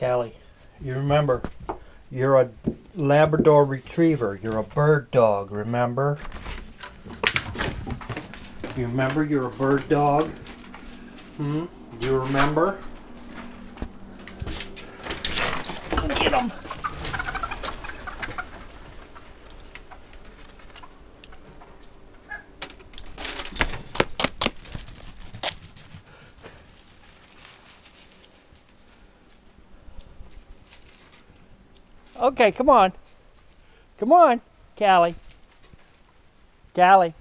Callie, you remember, you're a Labrador Retriever. You're a bird dog, remember? You remember you're a bird dog? Hmm? You remember? Get him! Okay, come on. Come on, Callie. Callie.